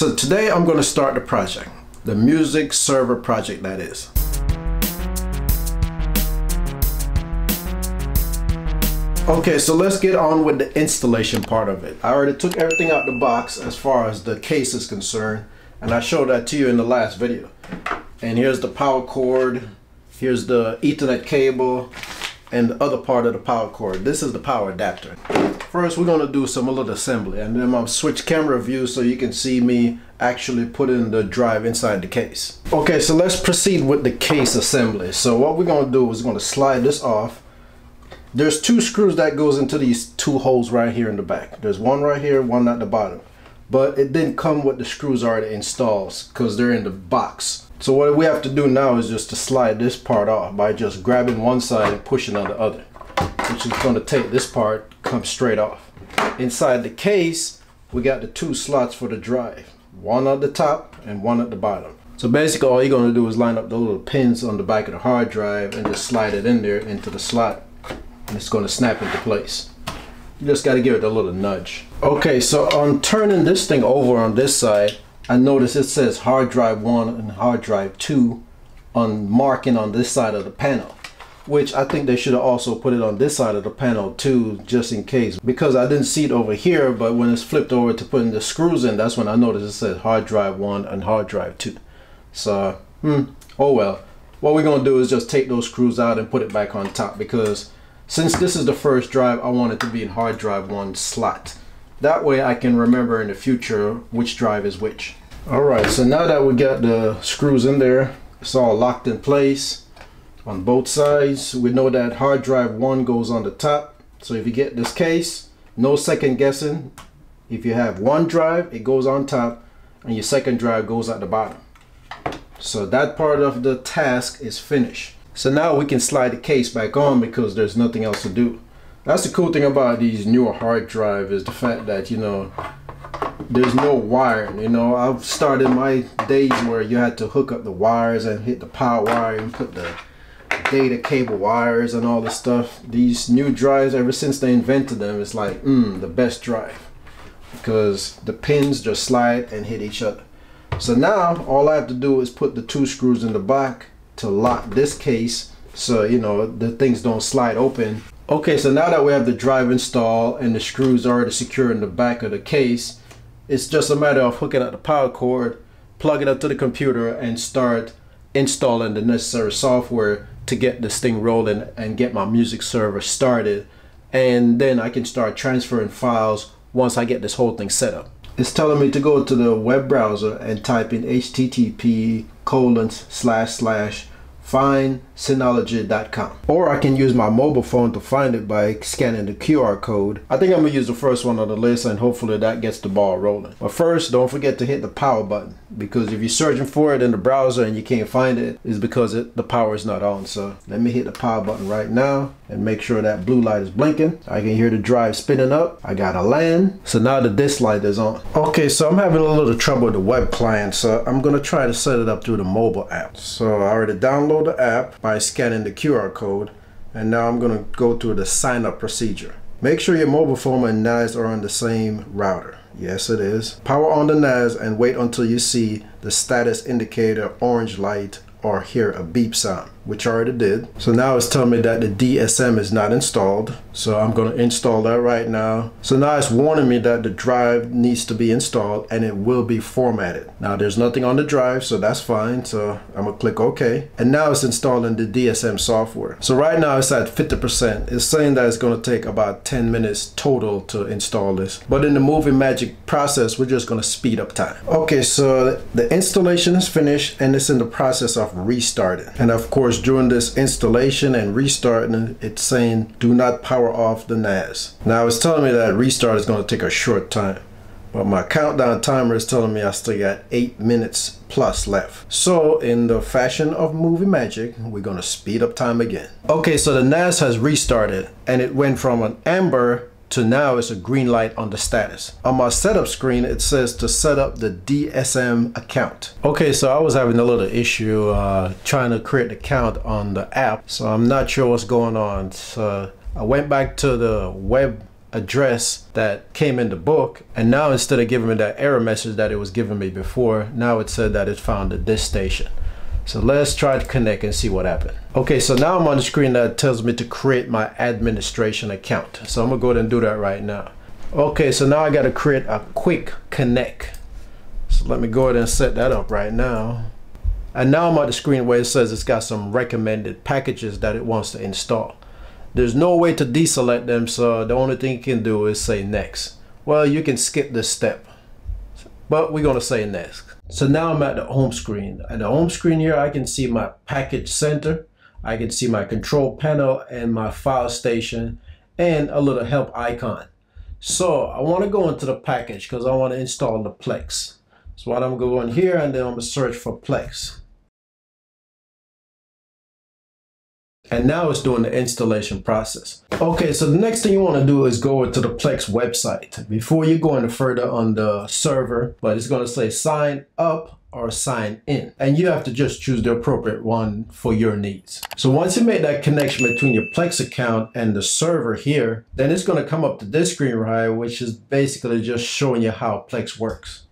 so today I'm going to start the project. The music server project that is. Okay, so let's get on with the installation part of it. I already took everything out the box as far as the case is concerned, and I showed that to you in the last video. And here's the power cord, here's the ethernet cable, and the other part of the power cord. This is the power adapter. First, we're gonna do some little assembly, and then I'll switch camera view so you can see me actually putting the drive inside the case. Okay, so let's proceed with the case assembly. So what we're gonna do is we're gonna slide this off there's two screws that goes into these two holes right here in the back. There's one right here, one at the bottom. But it didn't come with the screws already installed because they're in the box. So what we have to do now is just to slide this part off by just grabbing one side and pushing on the other. Which is going to take this part come straight off. Inside the case, we got the two slots for the drive. One at the top and one at the bottom. So basically all you're going to do is line up the little pins on the back of the hard drive and just slide it in there into the slot and it's going to snap into place. You just got to give it a little nudge. Okay, so on turning this thing over on this side, I notice it says hard drive 1 and hard drive 2 on marking on this side of the panel which I think they should have also put it on this side of the panel too just in case because I didn't see it over here but when it's flipped over to putting the screws in that's when I noticed it said hard drive 1 and hard drive 2 so hmm oh well what we're gonna do is just take those screws out and put it back on top because since this is the first drive, I want it to be in hard drive one slot. That way I can remember in the future which drive is which. All right, so now that we got the screws in there, it's all locked in place on both sides. We know that hard drive one goes on the top. So if you get this case, no second guessing. If you have one drive, it goes on top and your second drive goes at the bottom. So that part of the task is finished. So now we can slide the case back on because there's nothing else to do. That's the cool thing about these newer hard drive is the fact that, you know, there's no wire. You know, I've started my days where you had to hook up the wires and hit the power wire and put the data cable wires and all this stuff. These new drives, ever since they invented them, it's like, mm, the best drive. Because the pins just slide and hit each other. So now all I have to do is put the two screws in the back to lock this case so you know the things don't slide open okay so now that we have the drive installed and the screws already secure in the back of the case it's just a matter of hooking up the power cord plug it up to the computer and start installing the necessary software to get this thing rolling and get my music server started and then I can start transferring files once I get this whole thing set up. It's telling me to go to the web browser and type in http colon slash slash findsynology.com. Or I can use my mobile phone to find it by scanning the QR code. I think I'm gonna use the first one on the list and hopefully that gets the ball rolling. But first, don't forget to hit the power button because if you're searching for it in the browser and you can't find it, it's because it, the power is not on. So let me hit the power button right now and make sure that blue light is blinking. I can hear the drive spinning up. I got a LAN. So now the disk light is on. Okay, so I'm having a little trouble with the web client. So I'm gonna try to set it up through the mobile app. So I already downloaded download the app by scanning the QR code and now I'm to go through the sign up procedure. Make sure your mobile phone and NAS are on the same router. Yes, it is. Power on the NAS and wait until you see the status indicator orange light or hear a beep sound, which I already did. So now it's telling me that the DSM is not installed. So I'm gonna install that right now. So now it's warning me that the drive needs to be installed and it will be formatted. Now there's nothing on the drive, so that's fine. So I'm gonna click OK. And now it's installing the DSM software. So right now it's at 50%. It's saying that it's gonna take about 10 minutes total to install this. But in the Movie Magic process, we're just gonna speed up time. Okay, so the installation is finished and it's in the process of restarting. And of course, during this installation and restarting, it's saying do not power off the NAS. Now it's telling me that restart is going to take a short time. But my countdown timer is telling me I still got 8 minutes plus left. So in the fashion of movie magic, we're going to speed up time again. Okay, so the NAS has restarted and it went from an amber to now it's a green light on the status. On my setup screen, it says to set up the DSM account. Okay, so I was having a little issue uh, trying to create an account on the app, so I'm not sure what's going on. So I went back to the web address that came in the book. And now instead of giving me that error message that it was giving me before, now it said that it found a DiskStation. So let's try to connect and see what happened. Okay, so now I'm on the screen that tells me to create my administration account. So I'm gonna go ahead and do that right now. Okay, so now I gotta create a quick connect. So let me go ahead and set that up right now. And now I'm on the screen where it says it's got some recommended packages that it wants to install. There's no way to deselect them, so the only thing you can do is say next. Well, you can skip this step, but we're gonna say next. So now I'm at the home screen. At the home screen here, I can see my package center. I can see my control panel and my file station and a little help icon. So I want to go into the package because I want to install the Plex. So what I'm going here and then I'm going to search for Plex. And now it's doing the installation process. Okay, so the next thing you want to do is go into the Plex website. Before you go any further on the server, but it's going to say sign up or sign in and you have to just choose the appropriate one for your needs. So once you make that connection between your Plex account and the server here, then it's going to come up to this screen right which is basically just showing you how Plex works.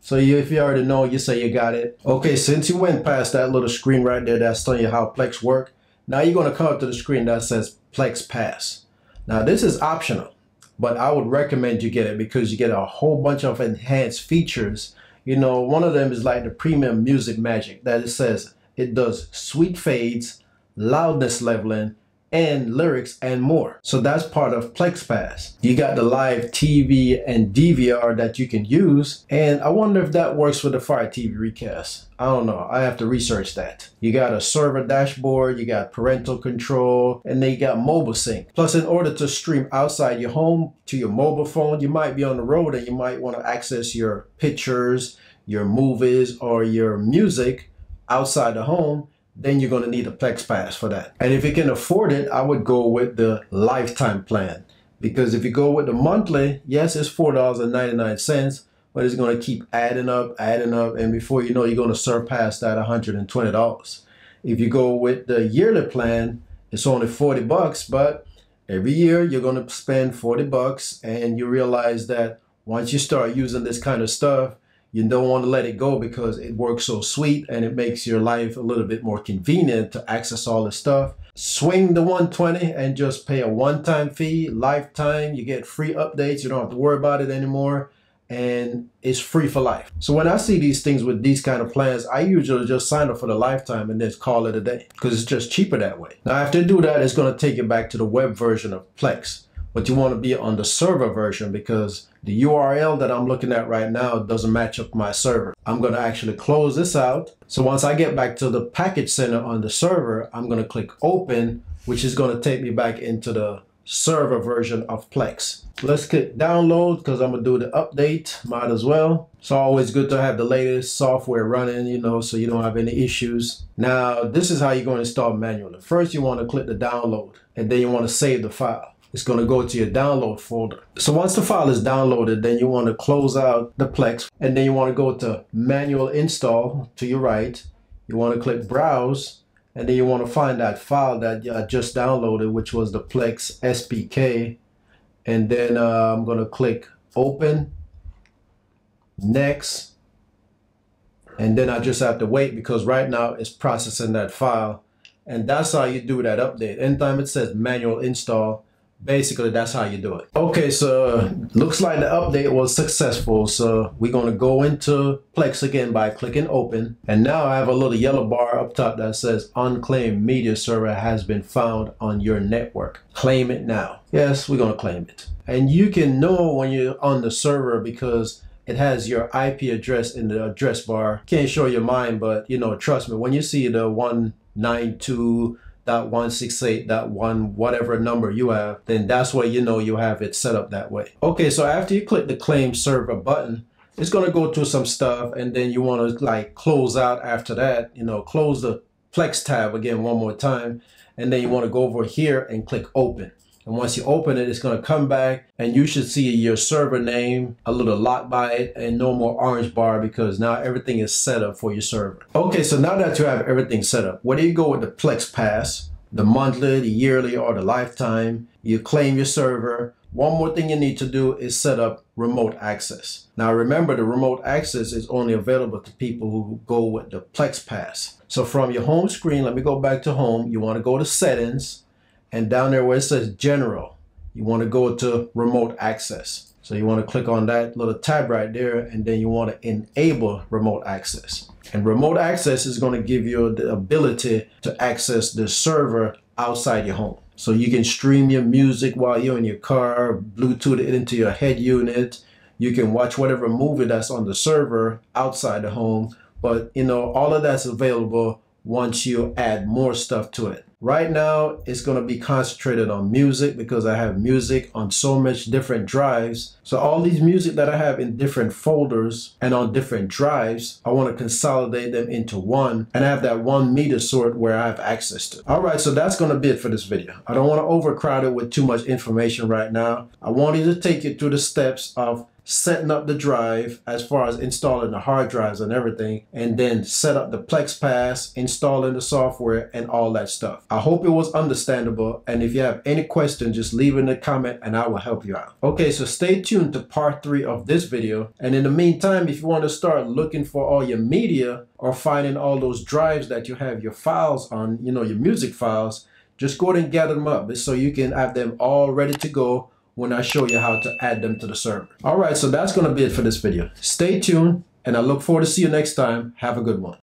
So you, if you already know, you say you got it. Okay, since you went past that little screen right there that's telling you how Plex work, now you're going to come up to the screen that says Plex Pass. Now this is optional, but I would recommend you get it because you get a whole bunch of enhanced features. You know, one of them is like the premium music magic that it says it does sweet fades, loudness leveling, and lyrics and more. So that's part of PlexPass. You got the live TV and DVR that you can use. And I wonder if that works with the Fire TV Recast. I don't know. I have to research that. You got a server dashboard, you got parental control, and then you got mobile sync. Plus, in order to stream outside your home to your mobile phone, you might be on the road and you might want to access your pictures, your movies, or your music outside the home then you're going to need a Plex Pass for that. And if you can afford it, I would go with the lifetime plan. Because if you go with the monthly, yes, it's $4.99, but it's going to keep adding up, adding up, and before you know, you're going to surpass that $120. If you go with the yearly plan, it's only 40 bucks, but every year you're going to spend 40 bucks and you realize that once you start using this kind of stuff, you don't want to let it go because it works so sweet and it makes your life a little bit more convenient to access all the stuff. Swing the 120 and just pay a one-time fee, lifetime. You get free updates. You don't have to worry about it anymore. And it's free for life. So when I see these things with these kind of plans, I usually just sign up for the lifetime and then call it a day because it's just cheaper that way. Now, after you do that, it's going to take you back to the web version of Plex but you want to be on the server version because the URL that I'm looking at right now doesn't match up my server. I'm going to actually close this out. So once I get back to the package center on the server, I'm going to click open, which is going to take me back into the server version of Plex. Let's click download because I'm going to do the update, might as well. It's always good to have the latest software running, you know, so you don't have any issues. Now, this is how you're going to install manually. First, you want to click the download and then you want to save the file it's going to go to your download folder. So once the file is downloaded, then you want to close out the Plex and then you want to go to manual install to your right. You want to click browse and then you want to find that file that I just downloaded, which was the Plex SPK. And then uh, I'm going to click open, next, and then I just have to wait because right now it's processing that file. And that's how you do that update. Anytime it says manual install, basically that's how you do it. Okay so looks like the update was successful so we're going to go into plex again by clicking open. And now i have a little yellow bar up top that says unclaimed media server has been found on your network. Claim it now. Yes we're going to claim it. And you can know when you're on the server because it has your IP address in the address bar. Can't show your mind, but you know, trust me, when you see the 192 that 168 that one whatever number you have then that's where you know you have it set up that way. Okay so after you click the claim server button it's going to go through some stuff and then you want to like close out after that you know close the plex tab again one more time and then you want to go over here and click open and once you open it, it's going to come back and you should see your server name, a little lock by it, and no more orange bar because now everything is set up for your server. Okay, so now that you have everything set up, whether you go with the Plex Pass, the monthly, the yearly, or the lifetime, you claim your server, one more thing you need to do is set up remote access. Now remember the remote access is only available to people who go with the Plex Pass. So from your home screen, let me go back to home. You want to go to settings and down there where it says general, you want to go to remote access. So you want to click on that little tab right there and then you want to enable remote access. And remote access is going to give you the ability to access the server outside your home. So you can stream your music while you're in your car, Bluetooth it into your head unit. You can watch whatever movie that's on the server outside the home but you know, all of that's available once you add more stuff to it. Right now, it's going to be concentrated on music because I have music on so much different drives. So all these music that I have in different folders and on different drives, I want to consolidate them into one and have that one meter sort where I have access to. All right, so that's going to be it for this video. I don't want to overcrowd it with too much information right now. I wanted to take you through the steps of setting up the drive as far as installing the hard drives and everything, and then set up the Plex Pass, installing the software, and all that stuff. I hope it was understandable, and if you have any questions, just leave in the comment and I will help you out. Okay, so stay tuned to part three of this video, and in the meantime, if you want to start looking for all your media or finding all those drives that you have your files on, you know, your music files, just go ahead and gather them up so you can have them all ready to go when I show you how to add them to the server. All right, so that's going to be it for this video. Stay tuned, and I look forward to see you next time. Have a good one.